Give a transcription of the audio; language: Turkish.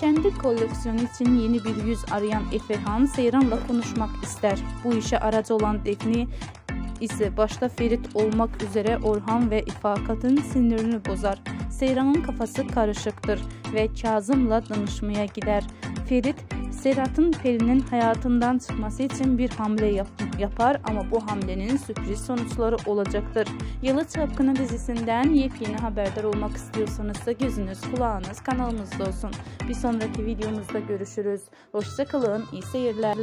Kendi koleksiyonu için yeni bir yüz arayan Efehan Seyran'la konuşmak ister. Bu işe aracı olan Defne ise başta Ferit olmak üzere Orhan ve İfakat'ın sinirini bozar. Seyran'ın kafası karışıktır ve Kazım'la danışmaya gider. Ferit, Serhat'ın Pelin'in hayatından çıkması için bir hamle yap yapar ama bu hamlenin sürpriz sonuçları olacaktır. Yalı Çapkını dizisinden yepyeni haberdar olmak istiyorsanız da gözünüz kulağınız kanalımızda olsun. Bir sonraki videomuzda görüşürüz. Hoşçakalın, iyi seyirler.